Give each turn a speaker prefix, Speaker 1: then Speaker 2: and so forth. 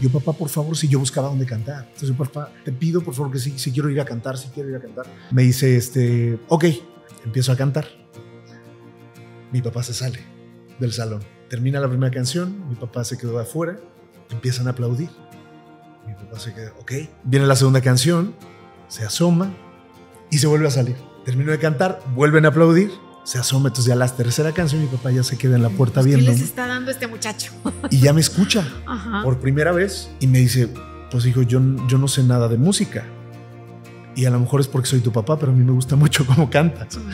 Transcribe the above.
Speaker 1: Yo, papá, por favor, si yo buscaba dónde cantar. Entonces, papá, te pido, por favor, que si quiero ir a cantar, si quiero ir a cantar. Me dice, este, ok, empiezo a cantar. Mi papá se sale del salón. Termina la primera canción, mi papá se quedó afuera, empiezan a aplaudir. Mi papá se queda, ok. Viene la segunda canción, se asoma y se vuelve a salir. Termino de cantar, vuelven a aplaudir, se asoma. Entonces, ya la tercera canción, mi papá ya se queda en la puerta
Speaker 2: ¿Qué
Speaker 1: viendo
Speaker 2: les está dando este muchacho?
Speaker 1: y ya me escucha
Speaker 2: Ajá.
Speaker 1: por primera vez y me dice, pues hijo, yo, yo no sé nada de música. Y a lo mejor es porque soy tu papá, pero a mí me gusta mucho cómo cantas.